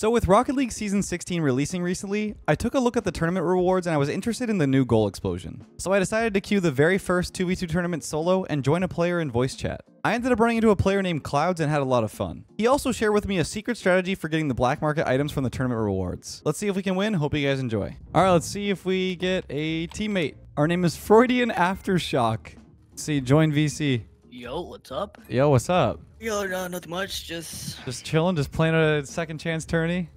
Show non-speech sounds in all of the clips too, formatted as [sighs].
So with Rocket League Season 16 releasing recently, I took a look at the tournament rewards and I was interested in the new goal explosion. So I decided to queue the very first 2v2 tournament solo and join a player in voice chat. I ended up running into a player named Clouds and had a lot of fun. He also shared with me a secret strategy for getting the black market items from the tournament rewards. Let's see if we can win. Hope you guys enjoy. All right, let's see if we get a teammate. Our name is Freudian Aftershock. Let's see, join VC. Yo, what's up? Yo, what's up? Yo, no, nothing much. Just, Just chilling, just playing a second chance tourney.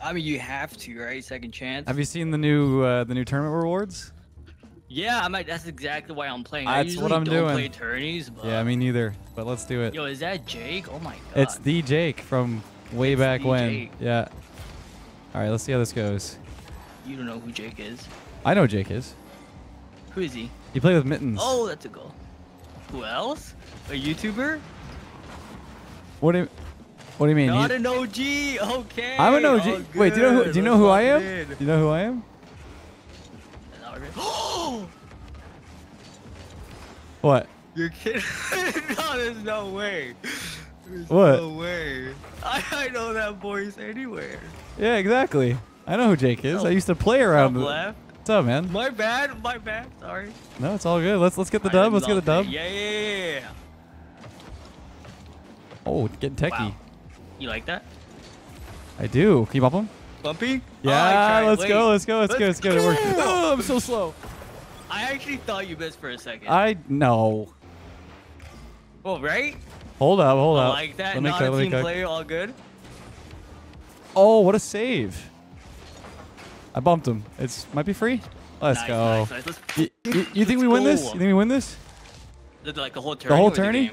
I mean, you have to, right? Second chance. Have you seen the new uh, the new tournament rewards? yeah, I might. That's exactly why I'm playing. I That's what I'm don't doing. play tourneys, but Yeah, me neither. But let's do it. Yo, is that Jake? Oh my god. It's the Jake from way It's back when. Jake. Yeah. All right, let's see how this goes. You don't know who Jake is. I know Jake is. Who is he? You play with mittens. Oh, that's a goal. Who else? A YouTuber? What do you, What do you mean? Not You- an OG. Okay. I'm an OG. all oh, Wait, do you know who? Do you know who I am? in. Do you know who I am? Oh, [gasps] What? you're kidding? [laughs] no, there's no way. There's What? No way. I, I know that voice anywhere. Yeah, exactly. I know who Jake is. I oh. used to play around. Left. What's up, man? My bad. My bad. Sorry. No, it's all good. Let's let's get the I dub. Let's get the dub. it. Yeah, yeah, yeah, yeah. Oh, getting techie. Wow. You like that? I do. Can you bump him? Bumpy? Yeah, Oh, I let's tried. go. Wait. Let's go. Let's, go. Let's go. It worked. Oh, I'm so slow. I actually thought you missed for a second. I know. well, oh, right? Hold up. Hold I up. like that. Let me Not cook, a team cook. player, all good. Oh, what a save! I bumped him. It's might be free. Let's nice, go. Nice, nice. Let's You, you, you think we Let's win this? You think we win this? the- like the whole tourney. The whole or tourney?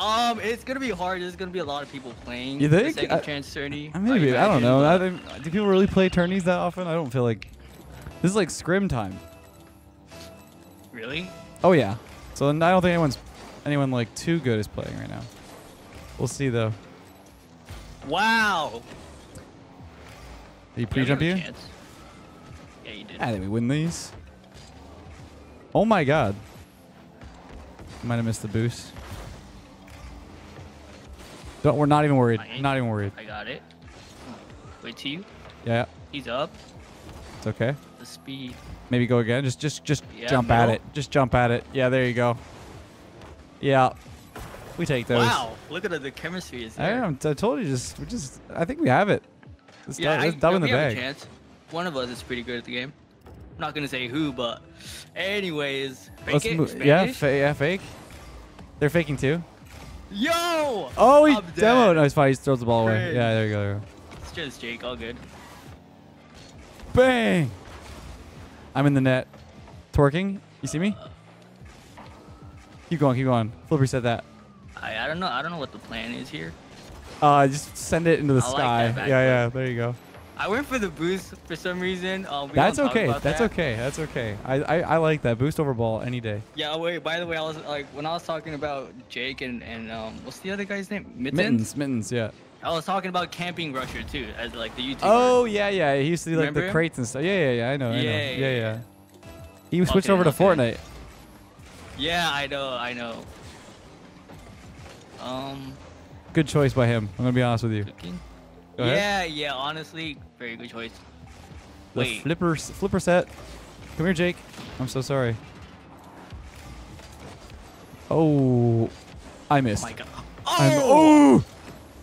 Um, it's gonna be hard. There's gonna be a lot of people playing. You the think? second I- chance tourney. Maybe. I, don't know. I think, do people really play tourneys that often? I don't feel like. This is like scrim time. Really? Oh yeah. So I don't think anyone's anyone like too good is playing right now. We'll see though. Wow. Did he pre-jump you? chance. Yeah, you did. I think we win these. Oh my god. Might have missed the boost. Don't. We're not even worried. Not even worried. I got it. Wait till you. Yeah. He's up. It's okay. The speed. Maybe go again. Just just just Yeah, jump at it. Just jump at it. Yeah, there you go. Yeah. We take those. Wow. Look at the, chemistry is I, there. am, I told you just we just I think we have it. This Yeah, dub, I, dub yeah, in the we have a bag. chance. One of us is pretty good at the game. I'm not gonna say who, but anyways, fake Let's it. move. Yeah, fa- yeah, fake. They're faking too. Yo! Oh, he I'm demoed. dead. No, he's fine. He throws the ball away. Great. Yeah, there you go. There you go. It's just Jake, all good. Bang! I'm in the net. Twerking. You see me? Keep going. Keep going. Flipper said that. I, I don't know. I don't know what the plan is here. Uh, just send it into the I sky. that back yeah, yeah. There you go. I went for the boost for some reason. Um, we That's okay. That's that. okay. That's okay. I, I I like that boost over ball any day. Yeah. Wait. By the way, I was like when I was talking about Jake and and um, what's the other guy's name? Mittens. Mittens, mittens. Yeah. I was talking about Camping Rusher too, as like the YouTuber. Oh yeah, yeah. He used to do like Remember the crates and stuff. Yeah, yeah, yeah. I know. I know. Yeah, Yeah, yeah, yeah. yeah. He switched Okay, over to okay. Fortnite. Yeah, I know. I know. Um. Good choice by him. I'm gonna be honest with you. Cooking? Go ahead. yeah, yeah. Honestly, very good choice. The Wait. flipper flip reset. Come here, Jake. I'm so sorry. Oh, I Oh missed. my god. Oh! oh!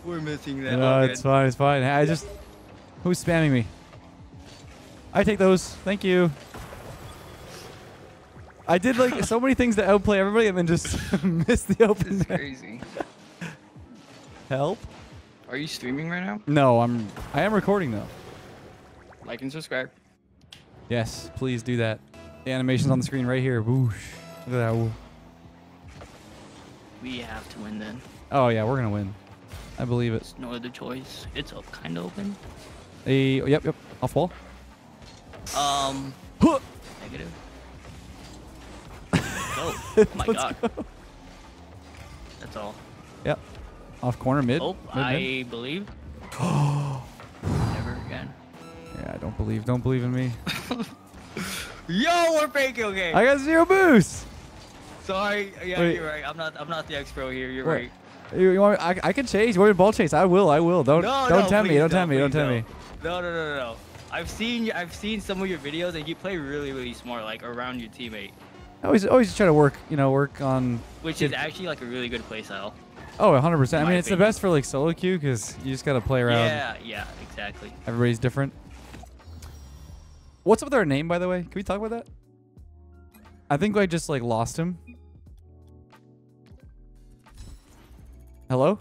We're missing that. Uh, no, it's fine. It's fine. I just who's spamming me? I take those. Thank you. I did like so many things to outplay everybody and then just [laughs] miss the open This is crazy. Help? Are you streaming right now? No, I'm. I am recording though. Like and subscribe. Yes, please do that. The animation's on the screen right here. Whoosh. Look at that. Woo. We have to win then. Oh yeah, we're gonna win. I believe it. There's no other choice. It's up, kind of open. A yep, yep. Off wall. Um, Huh. negative. [laughs] Oh my god. go. That's all. Yep. Off corner mid. Oh, mid, mid. I believe. [gasps] [gasps] Yeah, I don't believe. Don't believe in me. [laughs] Yo, we're faking. Okay. I got zero boost. Sorry. Yeah, Wait. you're right. I'm not. I'm not the expert here. You're Wait. right. You, you want me, I, I can chase. You want me to ball chase? I will. I will. Don't No, don't no, tempt me. please Don't tempt me. Don't tempt me. No, no, no, no, no. I've seen I've seen some of your videos and you play really, really smart, like around your teammate, I always always try to work. You know, work on. which is actually like a really good play style. Oh, 100. percent I my mean, it's the best for like solo queue because you just gotta play around. Yeah, yeah, exactly. Everybody's different. What's up with our name, by the way? Can we talk about that? I think I just like lost him. Hello?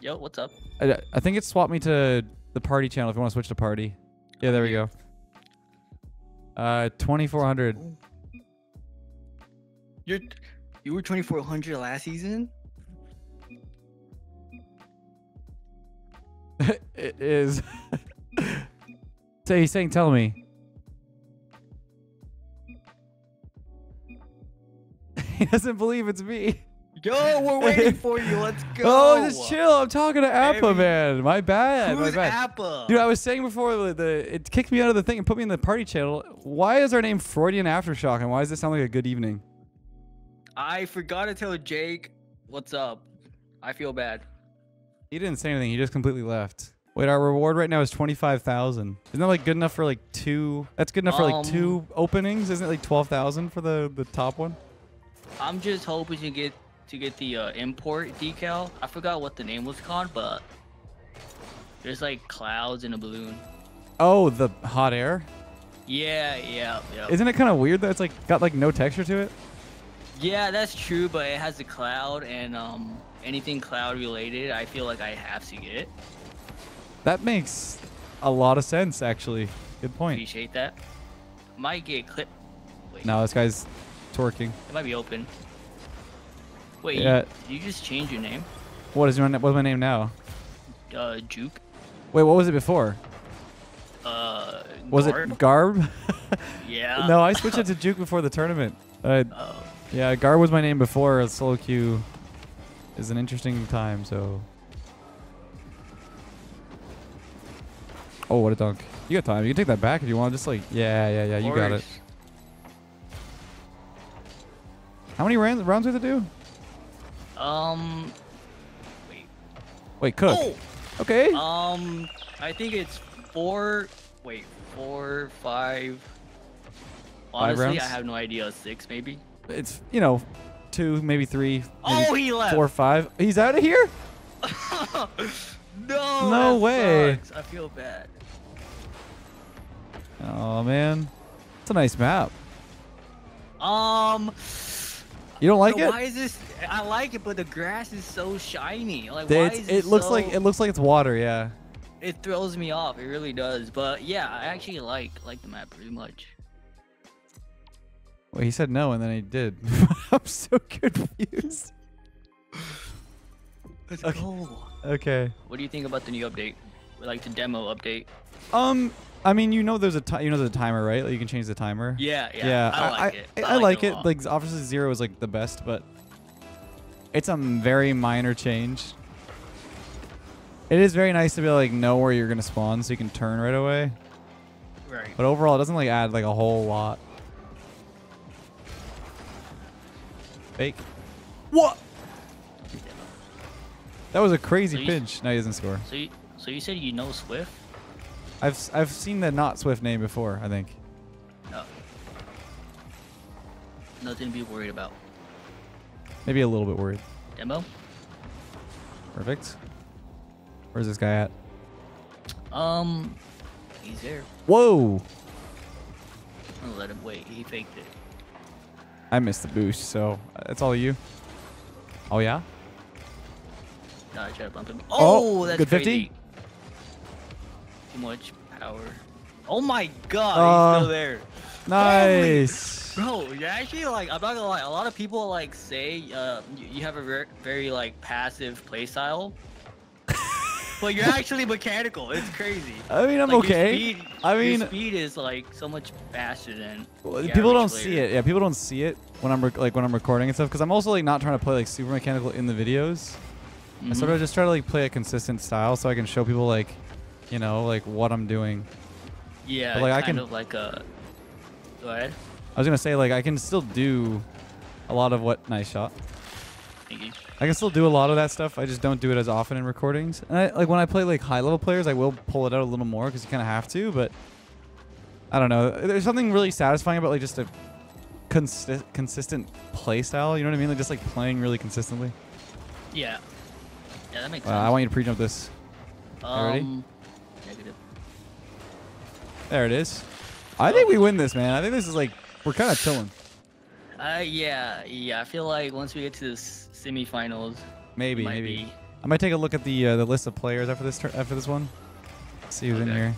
Yo, what's up? I, I think it swapped me to the party channel if you want to switch to party. Yeah, there we go. Uh, 2400. You're you were 2400 last season. [laughs] it is. [laughs] so he's saying, tell me. [laughs] he doesn't believe it's me. Yo, we're waiting [laughs] for you. Let's go. Oh, just chill. I'm talking to Appa, man. My bad. Who's my bad. Appa? Dude, I was saying before the, the it kicked me out of the thing and put me in the party channel. Why is our name Freudian Aftershock and why does it sound like a good evening? I forgot to tell Jake what's up. I feel bad. He didn't say anything. He just completely left. Wait, our reward right now is twenty five thousand. Isn't that like good enough for like two? That's good enough for like Um, two openings. Isn't it like twelve thousand for the the top one? I'm just hoping to get to get the uh, import decal. I forgot what the name was called, but there's like clouds in a balloon. Oh, the hot air. Yeah, yeah, yeah. Isn't it kind of weird that it's like got like no texture to it? yeah, that's true, but it has a cloud and um anything cloud related, I feel like I have to get it. That makes a lot of sense, actually. Good point. Appreciate that. Might get clip. Wait, No, this guy's twerking. it might be open. Wait, Yeah. you, did you just change your name? What is your what's my name now? Uh, Juke. Wait, what was it before? Uh, Garb? Was it Garb? [laughs] Yeah. no, I switched it to Juke before the tournament. Uh, Oh, yeah, Garb was my name before. Solo queue is an interesting time, so. Oh, what a dunk. You got time. You can take that back if you want. Just like, yeah, yeah, yeah, you got it. How many rounds, rounds we have to do? Um, wait. Wait, cook. Oh, Okay. um, I think it's four. Wait, four, five. Honestly, rounds? I have no idea. Six, maybe. it's, you know, two, maybe three, maybe Oh, he left. four, five. He's out of here? [laughs] no. No way. sucks. I feel bad. Oh, man. It's a nice map. Um, You don't like but it? Why is this? I like it, but the grass is so shiny. Like, It's- why is it looks so- like it looks like it's water, yeah. It throws me off. It really does. But yeah, I actually like like the map pretty much. Well, he said no, and then he did. [laughs] I'm so confused. Let's Okay. go. Okay. What do you think about the new update? Like the demo update? Um, I mean, you know, there's a ti- you know, there's a timer, right? Like you can change the timer. Yeah, yeah. Yeah, I like it. I, I like a it. Like obviously zero is like the best, but it's a very minor change. It is very nice to be able to, like know where you're gonna spawn, so you can turn right away. right. But overall, it doesn't like add like a whole lot. Fake. What? That was a crazy So you- pinch. No, he doesn't score. So you, so you said you know Swift? I've I've seen the not Swift name before. I think. No. Nothing to be worried about. Maybe a little bit worried. Demo? Perfect. Where's this guy at? Um, he's there. Whoa! I'm gonna let him wait. He faked it. I missed the boost, so that's all you. Oh yeah. No, I tried to bump him. Oh, Oh, that's good 50? Too much power. Oh my god, Uh, he's still there. Nice. Bro, you're actually like, I'm not gonna lie, a lot of people like say uh, you, you have a ver- very like passive playstyle. [laughs] but you're actually mechanical. It's crazy. I mean, I'm Like, your okay. speed- I your mean, speed is like so much faster than. People don't see it. Yeah, people don't see it when I'm rec- like when I'm recording and stuff. Because I'm also like not trying to play like super mechanical in the videos. I sort of just try to like play a consistent style so I can show people like, you know, like what I'm doing. Yeah, but, like, I can- of like a. Go ahead. I was gonna say like I can still do a lot of what. Nice shot. Thank you. I can still do a lot of that stuff. I just don't do it as often in recordings. And I, like when I play like high level players, I will pull it out a little more because you kind of have to. But I don't know. There's something really satisfying about like just a consi- consistent play style. You know what I mean? Like just like playing really consistently. Yeah. Yeah, that makes Wow, I want you to pre-jump this. ready? Um, negative. There it is. I think we win this, man. I think this is like we're kind of chilling. Uh, yeah, yeah. I feel like once we get to the semifinals, Maybe, maybe. be. I might take a look at the uh, the list of players after this after this one. See who's in here.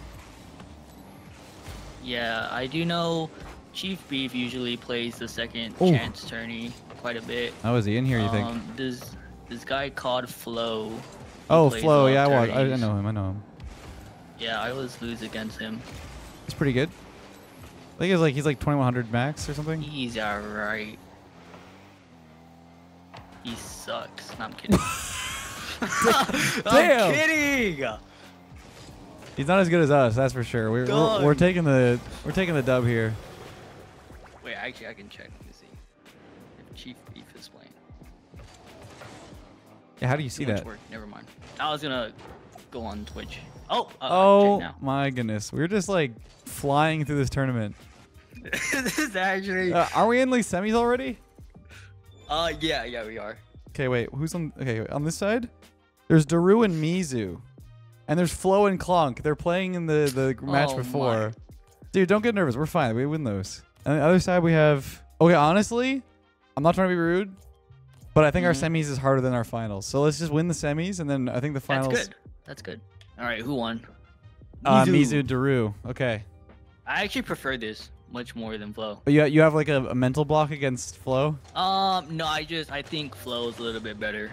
Yeah, I do know Chief Beef usually plays the second Ooh. chance tourney quite a bit. Oh, is he in here? You think? Um, This guy called Flo. Oh, Flo. Yeah, I, of wa- I, I know him. I know him. Yeah, I always lose against him. He's pretty good. I think he's like he's like 2100 max or something. He's alright. He sucks. No, I'm kidding. [laughs] [laughs] Damn. I'm kidding. He's not as good as us, that's for sure. We're, we're, we're taking the we're taking the dub here. Wait, actually, I can check. Yeah, how do you see that? work. Never mind. I was gonna go on Twitch. Oh. Uh, Oh my goodness, we're just like flying through this tournament. [laughs] this is actually. Uh, are we in like semis already? Uh, yeah, yeah, we are. Okay, wait. Who's on? Okay, on this side, there's Daru and Mizu, and there's Flo and Clonk. They're playing in the the match Oh before. my. Dude, don't get nervous. We're fine. We win those. And the other side, we have. Okay, honestly, I'm not trying to be rude, but I think our Mhm. semis is harder than our finals. So let's just win the semis, and then I think the finals. That's finals. good. That's good. All right, who won? Uh, Mizu, Daru. Okay. I actually prefer this much more than Flo. But you you have like a, a mental block against Flo. Um, no, I just I think Flo is a little bit better.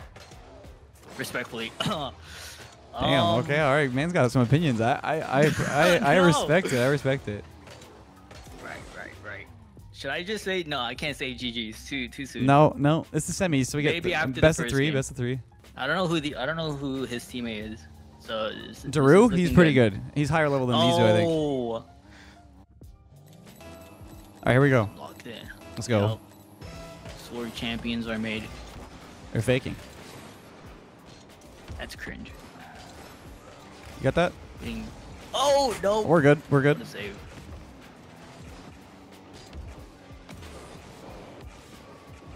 Respectfully. [coughs] Damn. Um, okay. All right. Man's got some opinions. I I I I, [laughs] I No. respect it. I respect it. Should I just say no? I can't say GG's. Too too soon. No, no. It's the semis, so we get Maybe the best of three. game. Best of three. I don't know who the I don't know who his teammate is. So Daru, he's pretty good. He's higher level than Mizu, I think. Oh. All Oh, right, here we go. locked in. Let's go. Yup. Sword champions are made. They're faking. That's cringe. You got that? Getting- Oh no. We're good. We're good. Save.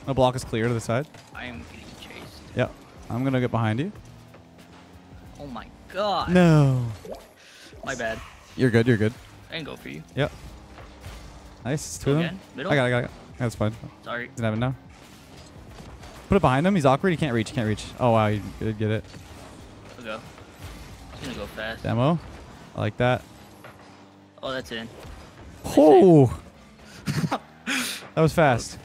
No block is clear to the side. I am getting chased. Yeah. I'm gonna get behind you. Oh my god. No. My bad. You're good. You're good. I can go for you. Yep. Nice. Two of them. Middle? I got it. I got it. That's fine. Sorry. Didn't have it now. Put it behind him. He's awkward. He can't reach. He can't reach. Oh wow, you did get it. I'll go. He's gonna go fast. Demo. I like that. Oh, that's in. Oh. [laughs] that was fast.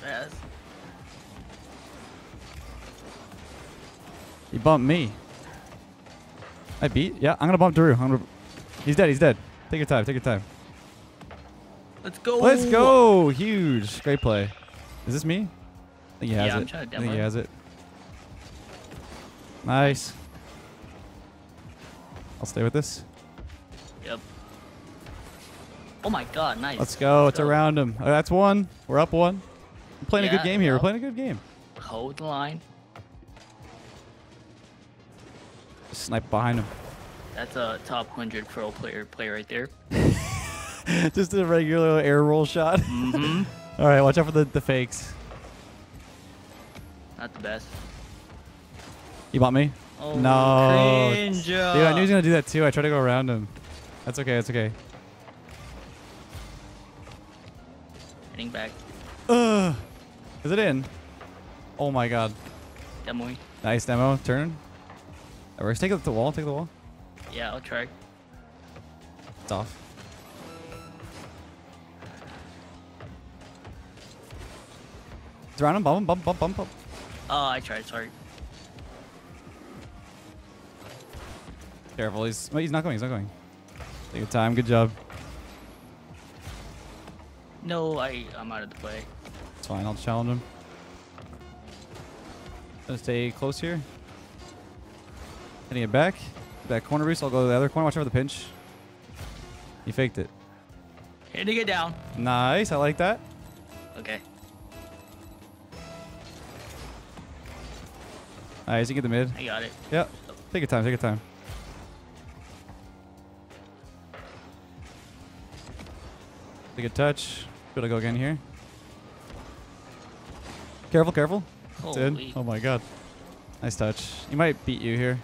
He bumped me. I beat? Yeah, I'm gonna bump Daru. I'm gonna... He's dead, he's dead. Take your time, take your time. Let's go. Let's go! Huge. Great play. Is this me? I think he has Yeah, it. I'm trying to I think he has it. Nice. I'll stay with this. Yep. Oh my god, nice. Let's go. It's go. around him. Oh, that's one. We're up one. We're playing a good game here. We're playing a good game. Hold the line. Snipe behind him. That's a top 100 pro player play right there. [laughs] Just a regular air roll shot. Mm-hmm. [laughs] All right, watch out for the, the fakes. Not the best. You bought me? Oh, No. cringe. Dude, I knew he was gonna do that too. I tried to go around him. That's okay. That's okay. Heading back. Ugh. Is it in? Oh my god. Demoing. Nice demo. Turn. That works. Take the wall. Take the wall. Yeah, I'll try. It's off. It's around him. Bump him. Bump, bump, bump, bump. Oh, I tried. Sorry. Careful. He's, wait, he's not going. He's not going. Take your time. Good job. No, I I'm out of the play. It's fine. I'll challenge him. Gonna stay close here. Hitting it back. That corner boost. I'll go to the other corner. Watch out for the pinch. He faked it. Hitting it down. Nice. I like that. Okay. Nice, you get the mid. I got it. Yep. Take your time, take your time. Take a touch. Gotta go again here. Careful, careful. Dude. Holy. Oh my god. Nice touch. He might beat you here.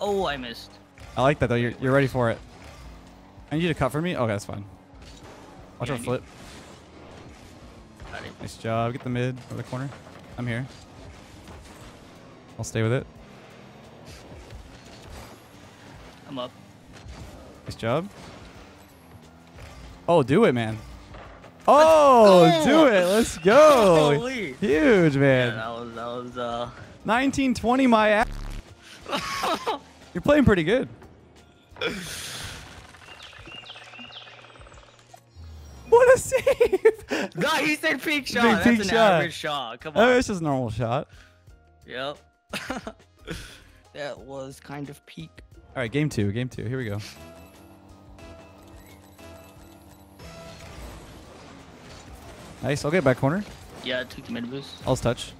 Oh, I missed. I like that though. You're, you're ready for it. I need you to cut for me. Okay, that's fine. Watch Yeah, out I flip. Got it. Nice job. Get the mid or the corner. I'm here. I'll stay with it. I'm up. Nice job. Oh, do it, man. Oh, do it. Let's go. Holy. Huge, Yeah, man. that was that was uh. 1920 my ass. [laughs] You're playing pretty good. What a save! [laughs] No, he said peak shot. Big That's peak an shot. average shot. Come oh, on. Oh, it's just a normal shot. Yep. [laughs] that was kind of peak. All right, game two. Game two. Here we go. Nice. I'll get back corner. Yeah, I took the mid boost. I'll touch.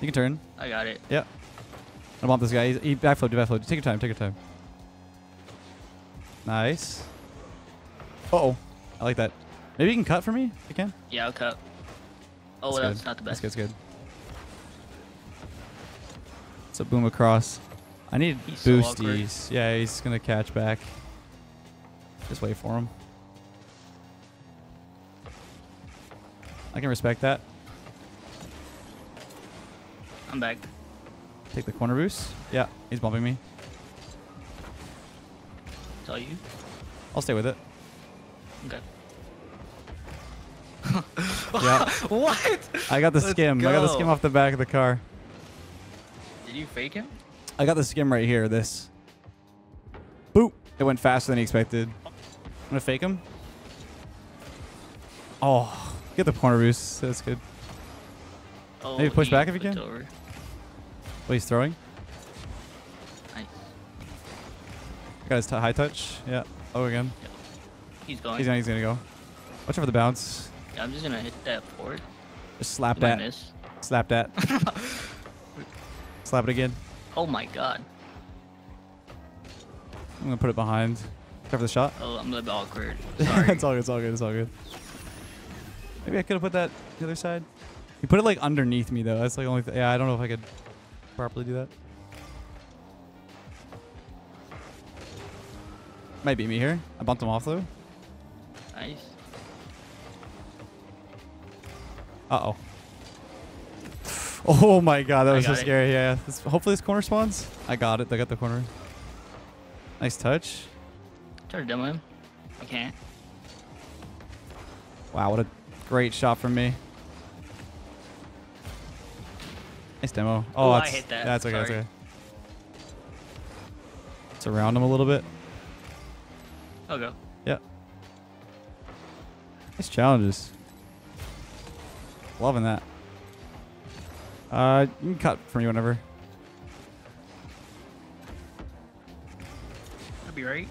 You can turn. I got it. Yep. I want this guy. He's, he backflip, do backflip. Take your time. Take your time. Nice. Uh oh. I like that. Maybe you can cut for me. If you can. Yeah, I'll cut. Oh, That's that's, not the That's best. good. That's good. It's a boom across. I need He's so boosties. yeah, he's gonna catch back. Just wait for him. I can respect that. I'm back. Take the corner boost. Yeah, he's bumping me. Tell you. I'll stay with it. Okay. [laughs] Yeah. [laughs] what? I got the Let's skim. I got the skim off the back of the car. Did you fake him? I got the skim right here. This. Boop. It went faster than he expected. I'm gonna fake him. Oh, get the corner boost. That's good. Oh, Maybe push back if you can. Over. Oh, he's throwing. Nice. T- high touch. Yeah. Oh, again. He's going. He's gonna, he's gonna go. Watch out for the bounce. Yeah, I'm just gonna hit that forward. Just slap might that. miss. Slap that. [laughs] Slap it again. Oh my god. I'm gonna put it behind. Cover the shot. Oh, I'm a little bit awkward. [laughs] Sorry. it's all good. It's all good. It's all good. Maybe I could have put that the other side. You put it like underneath me though. That's like only. Th- yeah, I don't know if I could properly do that. Might be me here. I bumped him off though. nice. Uh oh. Oh my god, that was so it. scary. Yeah. This, hopefully this corner spawns. I got it. I got the corner. Nice touch. Try to demo him. I can't. Wow, what a great shot from me. Nice demo. Oh, Ooh, I that's, hit that. That's okay. That's Sorry. okay. Surround him a little bit. I'll go. Yeah. Nice challenges. Loving that. Uh, you can cut for me whenever. That'll be right.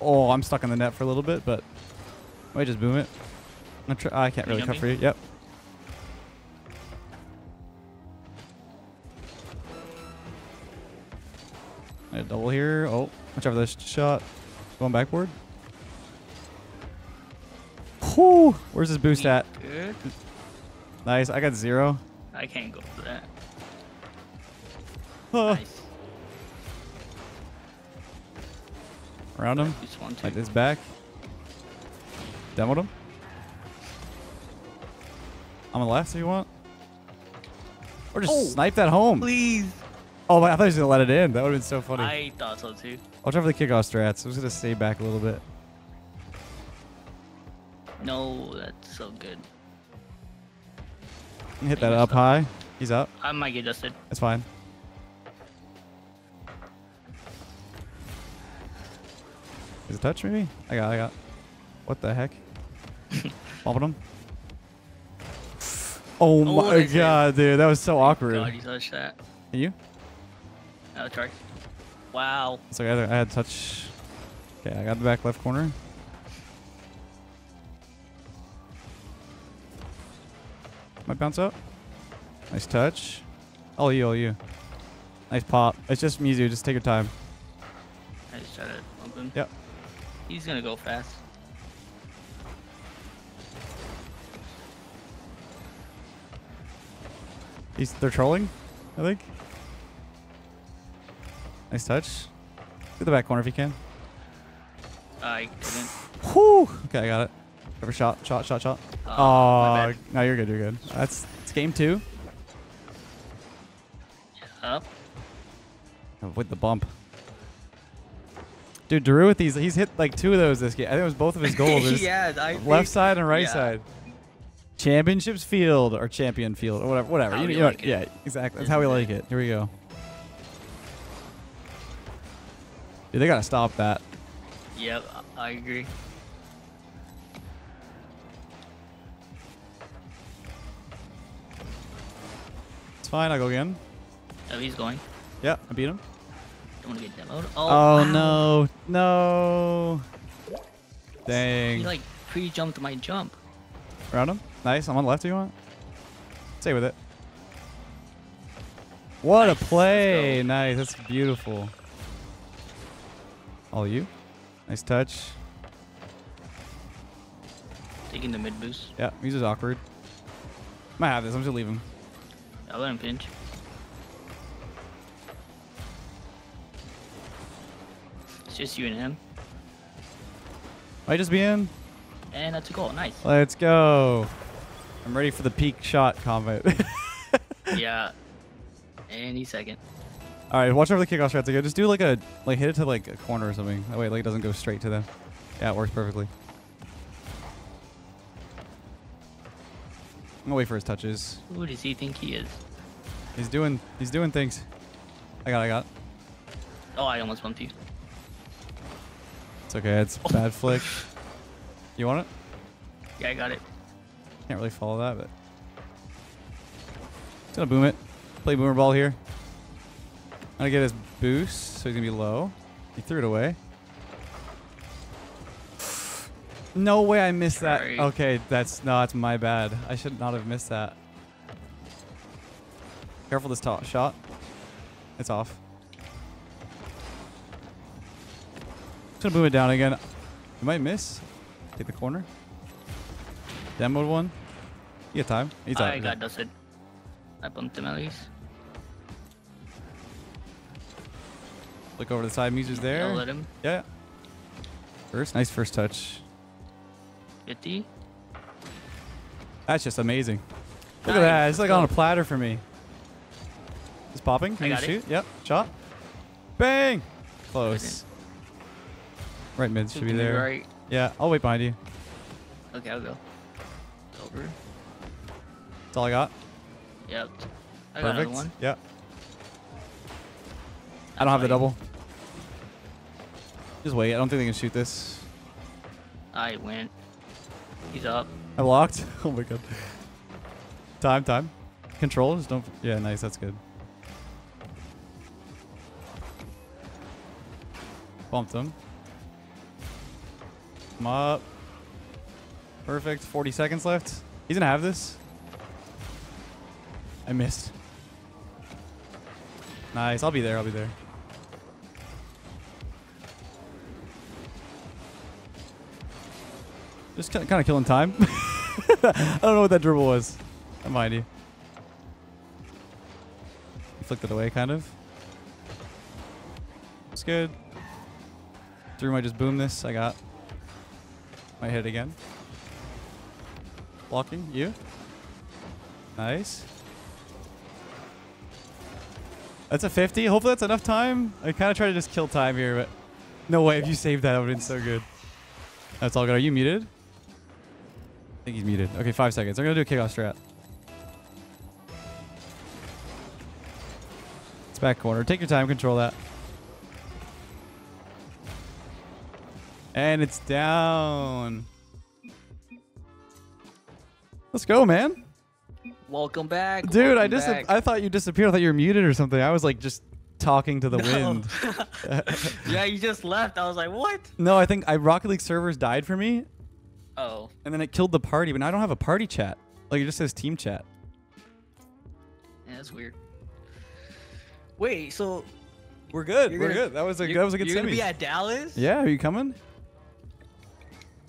Oh, I'm stuck in the net for a little bit, but I might just boom it. Try- I can't really for you. Yep. A double here. Oh, watch out for this shot. Going backboard. Whew. Where's this boost at? Good. Nice. I got zero. I can't go for that. Oh. Nice. Around him. Just one, two. Like this back. Demoed him. On the left if you want. Or just Oh. snipe that home. Please. Oh, I thought he was going to let it in. That would have been so funny. I thought so too. I'll try for the kickoff strats. I was going to stay back a little bit. No, that's so good. Hit that up up. high. He's up. I might get dusted. That's fine. Is it touch maybe? I got I got. What the heck? [laughs] Bumping him. Oh, Oh, my god, dude. That was so awkward. God, you touched that. Can you? I'll try. Wow. So I had, I had touch. Okay, I got the back left corner. Might bounce up. Nice touch. All you, all you. Nice pop. It's just Mizu. Just take your time. I just try to bump him. Yep. He's gonna go fast. He's they're trolling, I think. Nice touch. To the back corner if you can. I couldn't. Whew. Okay, I got it. Every shot, shot, shot, shot. Oh, Oh, no, you're good. You're good. That's it's game two. Up. With the bump. Dude, Drew with these, he's hit like two of those this game. I think it was both of his [laughs] goals. Yeah, I left think- side and right yeah. side. Championships field or champion field or whatever. Whatever. You, you know, like it. yeah, exactly. That's how we like it. Here we go. Dude, they gotta stop that. Yep, I agree. It's fine. I'll go again. Oh, he's going. Yeah, I beat him. Don't want to get demoed. Oh, Oh, wow. no, no. Dang. He like pre-jumped my jump. Around him. Nice. I'm on the left. Do you want? Stay with it. What Nice, a play. Nice. That's beautiful. All you. Nice touch. Taking the mid boost. Yeah, he's just awkward. I might have this. I'm just gonna leave him. I let him pinch. It's just you and him. Might just be in. And that's a goal. Nice. Let's go. I'm ready for the peak shot combo. [laughs] yeah. Any second. All right, watch over the kickoff again. Just do like a like hit it to like a corner or something. That way, like it doesn't go straight to them. Yeah, it works perfectly. I'm gonna wait for his touches. Who does he think he is? He's doing he's doing things. I got I got. Oh, I almost bumped you. It's okay. It's bad oh. flick. [laughs] You want it? Yeah, I got it. Can't really follow that, but just gonna boom it. Play boomer ball here. i Gonna get his boost, so he's gonna be low. He threw it away. No way I missed that. Okay, that's no, that's my bad. I should not have missed that. Careful this top shot. It's off. Just gonna boom it down again. You might miss. Take the corner. Demoed one. You get time. He's out. I got dusted. I bumped him at least. Look over the side. Muser's there. Yell him. Yeah. First, nice first touch. 50. That's just amazing. Look at that. It's like on a platter for me. It's popping. Can you shoot? Yep. Shot. Bang. Close. Right mid should be there. Right. Yeah. I'll wait behind you. Okay, I'll go. Over. That's all I got. Yep. I got Perfect. another one. Yeah. I don't have the double. Just wait. I don't think they can shoot this. I went. He's up. I blocked. [laughs] Oh my god. Time, time. Control. Just don't. Yeah, nice. That's good. Bumped him. Come up. Perfect. 40 seconds left. He's gonna have this. I missed. Nice. I'll be there. I'll be there. Just kind of killing time. [laughs] I don't know what that dribble was. Don't mind you. Flicked it away, kind of. It's good. Drew might just boom this. I got. Might hit it again. Blocking. You. Nice. That's a 50. Hopefully that's enough time. I kind of try to just kill time here, but no way. If you saved that, that would have been so good. That's all good. Are you muted? I think he's muted. Okay, five seconds. I'm going to do a kickoff strat. It's back corner. Take your time. Control that. And it's down. Let's go, man. Welcome back. Dude, I welcome just back. I thought you disappeared. I thought you were muted or something. I was like just talking to the No. wind. [laughs] yeah, you just left. I was like, what? no, I think I Rocket League servers died for me, Oh. and then it killed the party. But now I don't have a party chat. Like it just says team chat. that's weird. Wait, so We're good. You're We're gonna- good. That was a that was a good you're gonna be at Dallas? yeah, are you coming?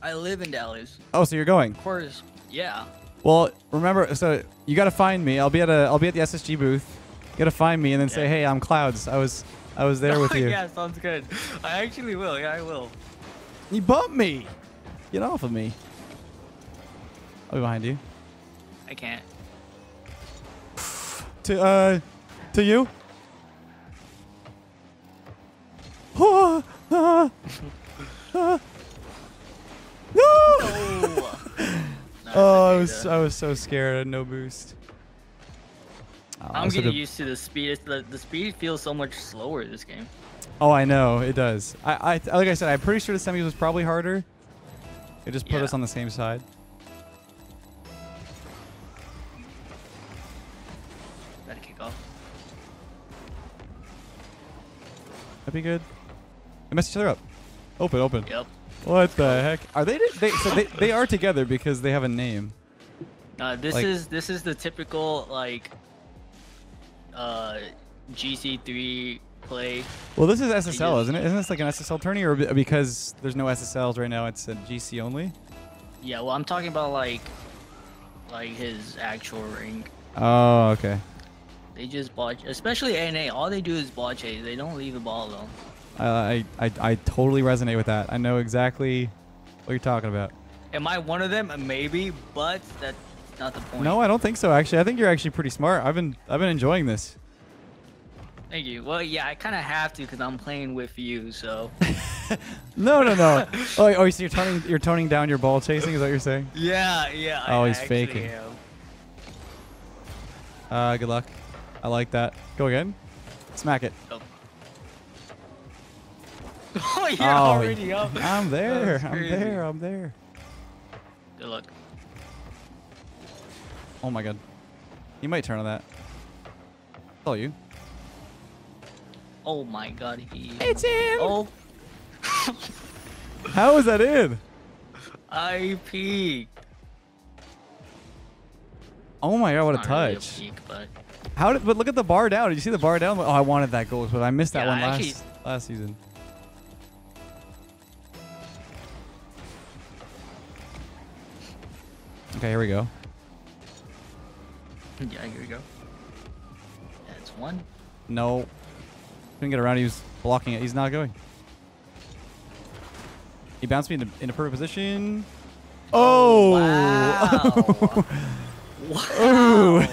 I live in Dallas. Oh, so you're going. Of course. Yeah. Well, remember, so you got to find me. I'll be at a I'll be at the SSG booth. You got to find me and then say, "Hey, I'm Clouds. I was I was there with [laughs] you." yeah, sounds good. I actually will. Yeah, I will. You bumped me. Get off of me. I'll be behind you. I can't. [sighs] To uh, to you. [sighs] Ah, ah, ah. [laughs] No! [laughs] Oh. I was. I was so scared. I had no boost. Oh, I I'm getting used to the speed. The, the speed feels so much slower this game. Oh, I know it does. I, I like I said, I'm pretty sure the semis was probably harder. It just put Yeah. us on the same side. Gotta kick off. That'd be good. They mess each other up. Open, open. Yep. What the heck? Are they? They so they, they are together because they have a name. Uh, this Like- is this is the typical like uh GC3 play. Well, this is SSL, isn't it? Isn't this like an SSL tourney, or because there's no SSLs right now, it's a GC only? Yeah, well, I'm talking about like like his actual ring. Oh, okay. They just ball, especially NA. All they do is chase. They don't leave the ball alone. I, I I I totally resonate with that. I know exactly what you're talking about. Am I one of them? Maybe, but that's not the point. No, I don't think so. Actually, I think you're actually pretty smart. I've been I've been enjoying this. Thank you. Well, yeah, I kind of have to because I'm playing with you. So. [laughs] No, no, no. oh, oh, so you're toning you're toning down your ball chasing? Is that what you're saying? [laughs] yeah, yeah. I Oh, he's faking. am. Uh, good luck. I like that. Go again. Smack it. Oh, [laughs] oh you're oh, already up. [laughs] I'm there. I'm there. I'm there. Good luck. Oh my god. You might turn on that. It's all you. Oh my god, he. It's in. Oh, [laughs] How is that in? I peeked. Oh my god, what a Not really touch. peek, but How did? But look at the bar down. Did you see the bar down? Oh, I wanted that goal, but I missed that Yeah, one last actually- last season. Okay, here we go. yeah, here we go. That's one. No. Couldn't get around. He was blocking it. He's not going. He bounced me into, into perfect position. Oh! oh! Wow. [laughs] [laughs]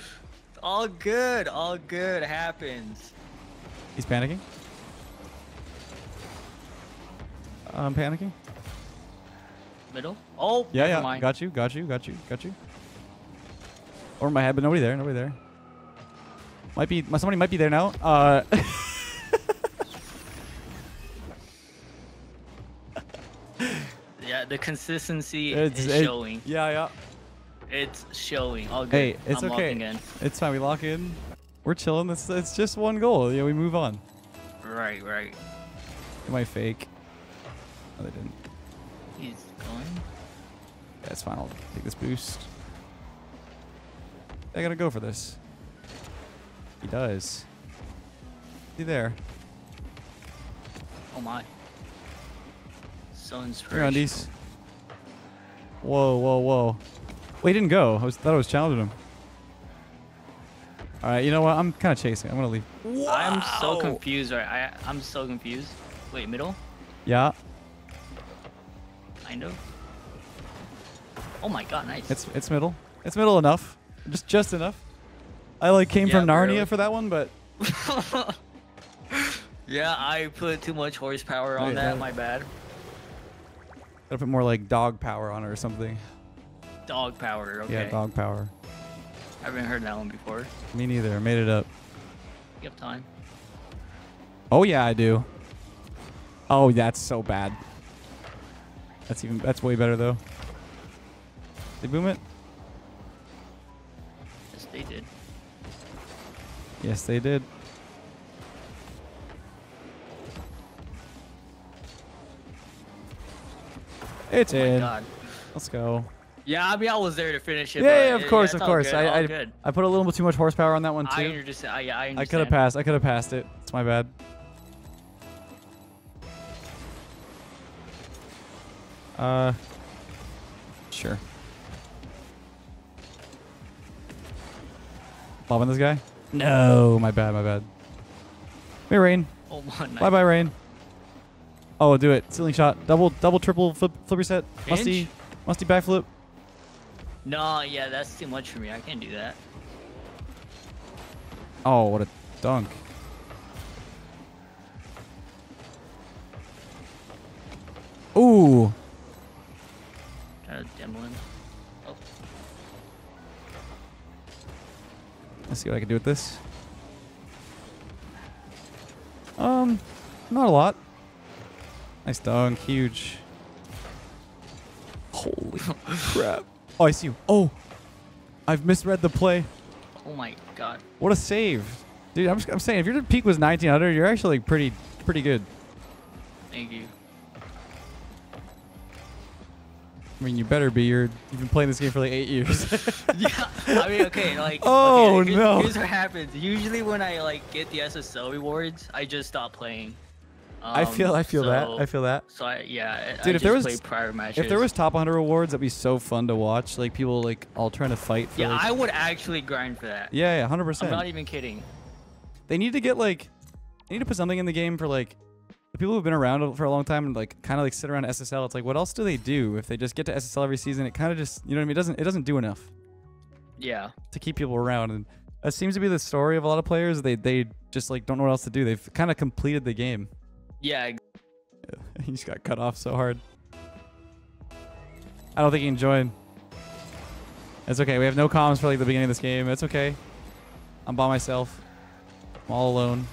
wow. [laughs] all good. All good happens. He's panicking. I'm panicking. Middle. Oh. Yeah, yeah. mind. Got you, got you, got you, got you. Over my head, but nobody there, nobody there. Might be, somebody might be there now. Uh, [laughs] Yeah, the consistency it's, is it- showing. Yeah, yeah. It's showing. All good. Hey, it's I'm okay. It's fine. We lock in. We're chilling. It's, it's just one goal. Yeah, we move on. Right, right. They might fake. No, they didn't. He's going. Yeah, it's fine. I'll take this boost. I gotta go for this. He does. See there? Oh my. So Here, inspirational. undies. Whoa, whoa, whoa. Well, he didn't go. I was thought I was challenging him. All right, you know what? I'm kind of chasing. I'm gonna leave. I'm so confused. Right, I I'm so confused. Wait, middle? Yeah, my god, nice. it's it's middle. It's middle enough. Just just enough. I like came from Yeah, Narnia barely. for that one, but [laughs] yeah, I put too much horsepower on Wait, that. wait. My bad. gotta put more like dog power on it or something. Dog power. Okay. Yeah, dog power. I haven't heard that one before. Me neither. Made it up. You have time. Oh yeah, I do. Oh, that's so bad. That's even. That's way better though. They boom it. Yes, they did. Yes, they did. It's Oh in. god. Let's go. Yeah, I mean, I was there to finish it. Yeah, yeah, of course, it's of course. I, I. I put a little bit too much horsepower on that one I too. I, yeah, I understand. I could have passed. I could have passed it. It's my bad. Uh, sure. Bobbing this guy? No, oh, my bad, my bad. Hey, Rain. Oh. Bye, bye, Rain. Oh, do it. Ceiling shot. Double, double, triple flip, flip reset. Musty, musty backflip. No, yeah, that's too much for me. I can't do that. Oh, what a dunk. Ooh. Trying to Let's see what I can do with this. Um, not a lot. Nice dunk, huge. Holy [laughs] crap. Oh, I see you. Oh, I've misread the play. oh my god. What a save. Dude, I'm, just, I'm saying, if your peak was 1900, you're actually pretty pretty good. Thank you. I mean, you better be. You're, you've been playing this game for like eight years. [laughs] yeah, I mean, okay, like. [laughs] Oh, okay, here's, no. Here's what happens. Usually, when I like get the SSL rewards, I just stop playing. I feel I feel that. Um, I feel that. So I, yeah, Dude, I if there was- play prior matches. If there was top 100 rewards, that'd be so fun to watch. Like people like all trying to fight for. yeah, like, I would actually grind for that. yeah, yeah, 100. percent I'm not even kidding. They need to get like, they need to put something in the game for like, the people who've been around for a long time and like kind of like sit around SSL. It's like, what else do they do if they just get to SSL every season? It kind of just, you know what I mean? It doesn't, it doesn't do enough Yeah. to keep people around. And that seems to be the story of a lot of players. They they just like don't know what else to do. They've kind of completed the game. Yeah. [laughs] he just got cut off so hard. I don't think he can join. It's okay. We have no comms for like the beginning of this game. It's okay. I'm by myself. I'm all alone.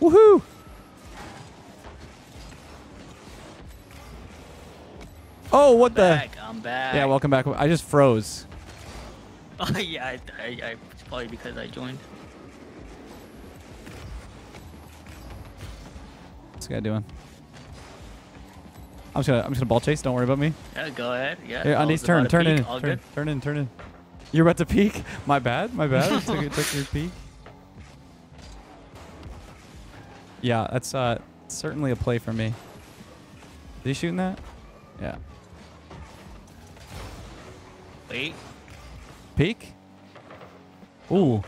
Woohoo! Oh, what the? Back. I'm back. Yeah, welcome back. I just froze. [laughs] Oh yeah, I, I, I, it's probably because I joined. What's this guy doing? I'm just gonna I'm just gonna ball chase. Don't worry about me. Yeah, go ahead. Yeah. Here, oh, I Undies, turn, to turn in, turn, turn in, turn in. You're about to peek. My bad, my bad. [laughs] Took, took your peek. Yeah, that's uh certainly a play for me. Is he shooting that? Yeah. Wait. Peek. Ooh.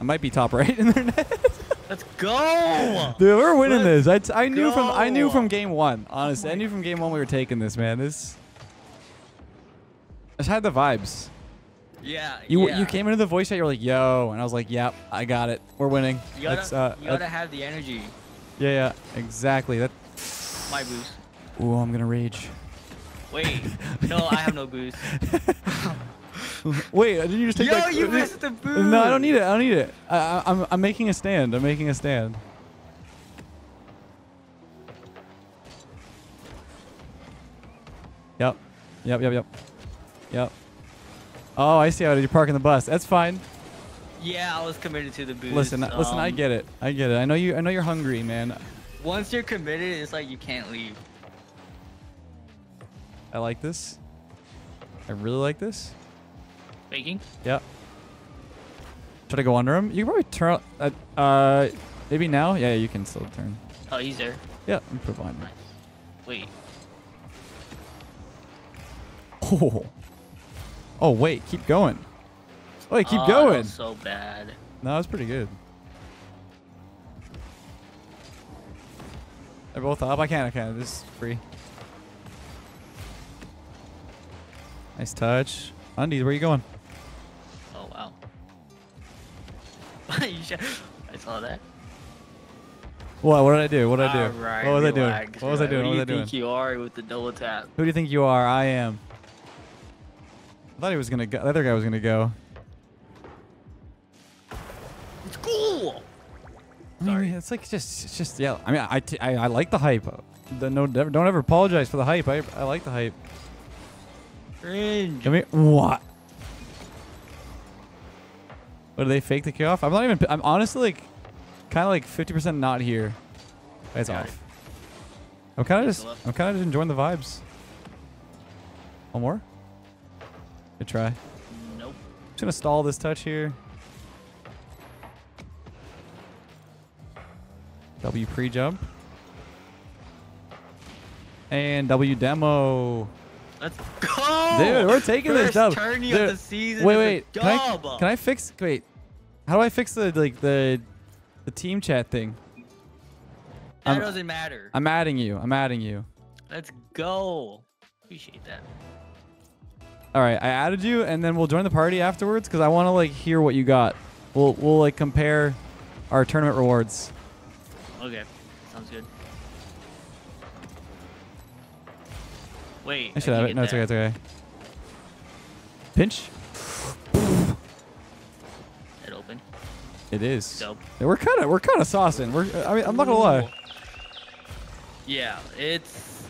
I might be top right [laughs] in their net. Let's go. [laughs] Dude, we're winning Let's this. I, I knew from I knew from game one. Honestly, I knew from game one we were taking this, man. This. I just had the vibes. Yeah. You yeah. you came into the voice chat. You're like, yo, and I was like, yep, I got it. We're winning. You gotta, uh, you gotta have the energy. yeah, yeah, exactly. That. My boost. Ooh, I'm gonna rage. Wait. no, I have no boost. [laughs] Wait, did you just take Yo, that? you missed the boost. No, I don't need it. I don't need it. I, I, I'm I'm making a stand. I'm making a stand. Yep. Yep. Yep. Yep. Yep. Oh, I see how you're parking the bus. That's fine. Yeah, I was committed to the boost. Listen, listen. I Um, get it. I get it. I know you. I know you're hungry, man. Once you're committed, it's like you can't leave. I like this. I really like this. Faking? Yeah. Should I go under him? You can probably turn. Uh, uh, maybe now. Yeah, you can still turn. Oh, he's there. Yeah, I'm put behind me. Nice. Wait. [laughs] Oh. Oh wait, keep going. Wait, keep Oh, going. so bad. No, that's pretty good. They're both up. I can't. I can't. This is free. Nice touch. Undies, where you going? Oh wow. [laughs] I saw that. What? What did I do? What did I do? Alright, what was I doing? What was I doing? Who What was I do you think you are with the double tap? Who do you think you are? I am. I thought he was gonna go. The other guy was gonna go. It's cool. I mean, it's like just, it's just yeah. I mean, I, t- I, I like the hype. The, no, don't ever apologize for the hype. I, I like the hype. Cringe. Come here. What? What do they fake the kickoff? I'm not even. I'm honestly like, kind of like 50% not here. It's Got it. off. I'm kind of just. I'm kind of just enjoying the vibes. One more. Good try. Nope. Just gonna stall this touch here. W pre jump. And W demo. Let's go. Dude, we're taking this First dub. tourney Dude, of the season. Wait, a wait. Can I, can I fix? Wait. How do I fix the like the the team chat thing? That I'm- doesn't matter. I'm adding you. I'm adding you. Let's go. Appreciate that. All right, I added you, and then we'll join the party afterwards because I want to like hear what you got. We'll we'll like compare our tournament rewards. Okay. Sounds good. Wait. I should have it. No, it's okay. It's okay. Pinch. It open. It is. Dope. Yeah, we're kind of we're kind of saucing. We're I mean I'm not gonna lie. Yeah, it's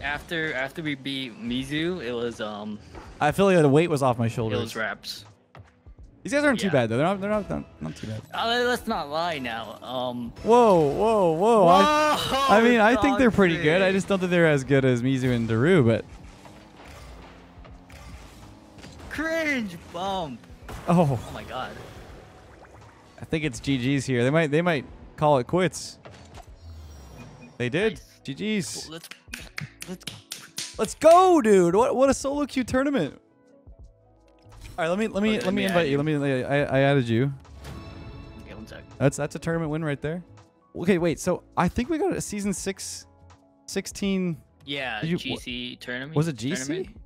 after after we beat Mizu, it was um I feel like the weight was off my it shoulders. was raps. These guys aren't too bad though. They're not they're not not, not too bad. Uh, let's not lie now. Um. Whoa whoa whoa! I, Whoa, I mean I think they're pretty good. I just don't think they're as good as Mizu and Daru. But cringe bump. oh, Oh my god. I think it's GG's here. They might they might call it quits. They did. Nice. GG's. Let's let's Let's go, dude. What what a solo queue tournament. All right, let me let me Okay, let, me invite add you. Let me I, I added you. okay, one sec. That's that's a tournament win right there. Okay, wait. So I think we got a season 6 16 Yeah, You- GC tournament. was it GC? tournament?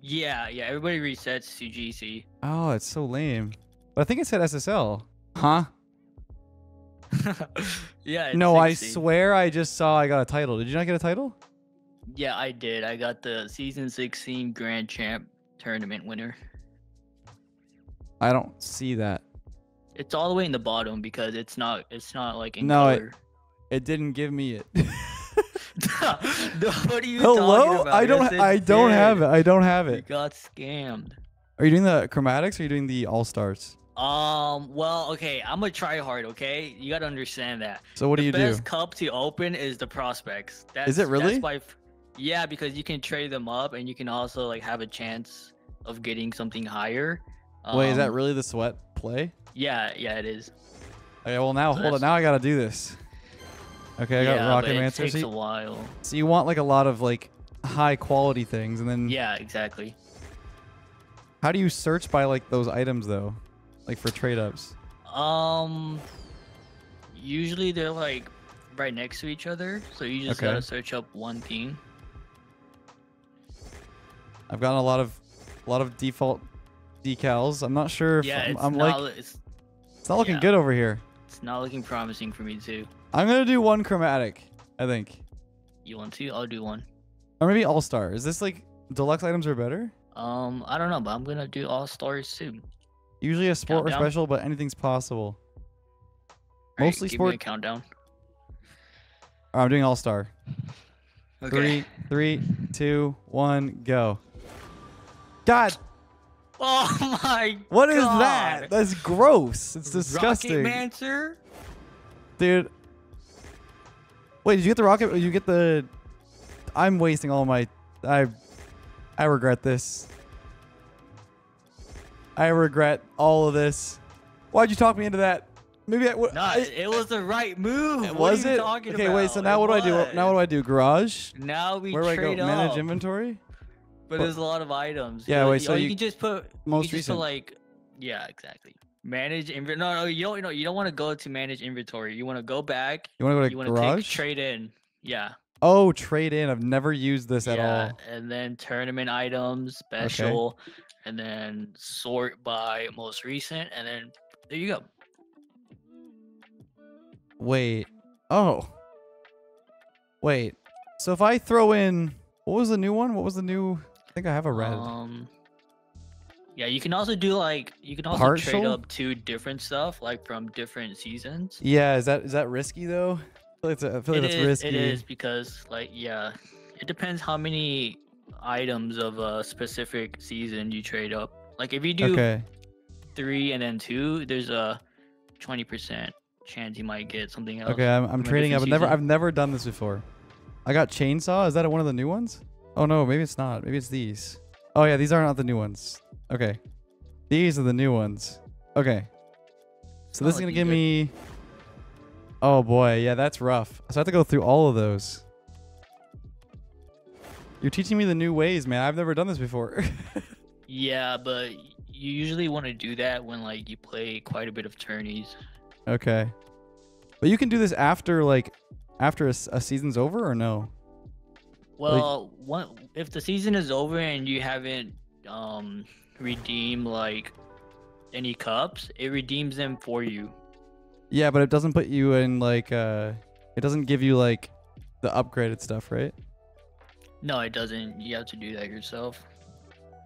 Yeah, yeah. Everybody resets to GC. Oh, it's so lame. But I think it said SSL. Huh? [laughs] yeah. it's No, I swear I just saw I got a title. Did you not get a title? Yeah, I did. I got the season 16 Grand Champ tournament winner. I don't see that. It's all the way in the bottom because it's not. It's not like in No, it- color. It didn't give me it. [laughs] [laughs] What are you Hello? talking about? I don't Yes, I don't have it. I don't have You it. got scammed. Are you doing the chromatics or are you doing the all-stars? Um. Well, okay. I'm gonna try hard. Okay. You gotta understand that. So what the do you do? The best cup to open is the prospects. That's, it really? That's why. Yeah, because you can trade them up, and you can also like have a chance of getting something higher. Wait, is that Um, really the sweat play? Yeah, yeah, it is. Okay, well now So hold on. Now I gotta do this. Okay, I got yeah, Rocket Mancer. takes So a you, while. so you want like a lot of like high quality things, and then Yeah, exactly. how do you search by like those items though, like for trade ups? Um. Usually they're like right next to each other, so you just Okay. gotta search up one thing. I've gotten a lot of, a lot of default decals. I'm not sure if Yeah, I'm, it's I'm not. like it's it's not looking yeah. good over here. it's not looking promising for me too. I'm gonna do one chromatic, I think, You want to? I'll do one. or maybe all star. Is this like deluxe items are better? Um, I don't know, but I'm gonna do all stars soon. Usually a sport or special, but anything's possible. Alright, Mostly give me a sport- countdown. Oh, I'm doing all star. [laughs] Okay. Three, three, two, one, go. God, Oh my. what is God. that? That's gross. It's disgusting, Rocket Mancer. dude. Wait, did you get the rocket? Did you get the? I'm wasting all my. I, I regret this. I regret all of this. Why'd you talk me into that? Maybe I. w- No, I- it, it was the right move. What was it? Okay, wait. So now It what do I do? Now what do. I do? Garage. Now we Where do I go? trade Manage inventory. But there's a lot of items. Yeah, wait, so you, you- can just put most just recent. Put like, yeah, exactly. Manage inventory. No, no, you don't. No, you don't want to go to manage inventory. You want to go back. You want to go to You want to garage? take trade in. Yeah. oh, trade in. I've never used this at yeah, all. and then tournament items, special, and then sort by most recent, and then there you go. Wait. Oh. Wait. So if I throw in, what was the new one? What was the new? I think I have a red. Um, yeah, you can also do like you can also trade up to different stuff like from different seasons. yeah. Is that is that risky though? I feel like, it's, I feel like that's is. risky. It is because like yeah, it depends how many items of a specific season you trade up. Like if you do Okay. three and then two, there's a twenty percent chance you might get something else. Okay, I'm, I'm trading up. I've never. I've never done this before. I got chainsaw. Is that one of the new ones? Oh no, maybe it's not. Maybe it's these. Oh yeah, these are not the new ones. Okay, these are the new ones. Okay, so this is gonna give good. me. Oh boy, yeah, that's rough. So I have to go through all of those. You're teaching me the new ways, man. I've never done this before. [laughs] Yeah, but you usually want to do that when like you play quite a bit of tourneys. okay, but you can do this after like after a season's over or no? Well, one, if the season is over and you haven't um redeemed like any cups, it redeems them for you. Yeah, but it doesn't put you in like uh it doesn't give you like the upgraded stuff, right? No, it doesn't. You have to do that yourself.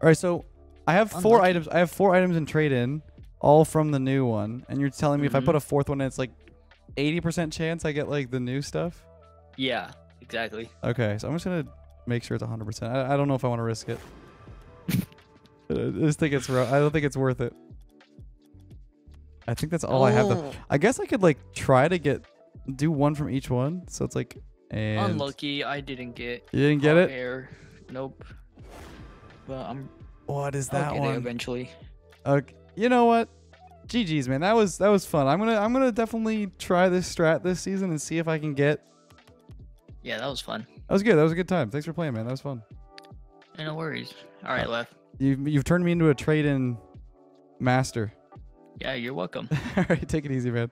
All right, so I have four items. I have four items in trade in, all from the new one, and you're telling me if I put a fourth one in, it's like 80% chance I get like the new stuff. Yeah, exactly. Okay, so I'm just gonna make sure it's 100%. I, I don't know if I want to risk it. [laughs] I just think it's. I don't think it's worth it. I think that's all I have. Though. Oh, I guess I could like try to get do one from each one. So it's like and Unlucky, I didn't get. you didn't get it. Air. Nope. But I'm. What is that one? eventually. Okay, you know what? GG's man, that was that was fun. I'm gonna I'm gonna definitely try this strat this season and see if I can get. Yeah, that was fun. That was good. That was a good time. Thanks for playing, man. That was fun. No worries. All right, uh, left. You've you've turned me into a trade in master. Yeah, you're welcome. [laughs] All right, take it easy, man.